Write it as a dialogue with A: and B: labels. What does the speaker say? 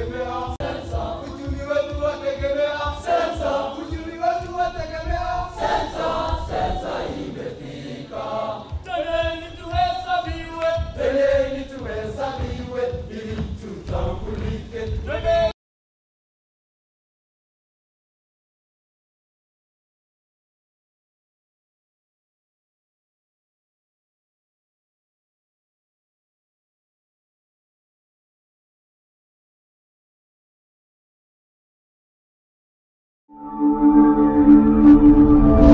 A: give me all うん。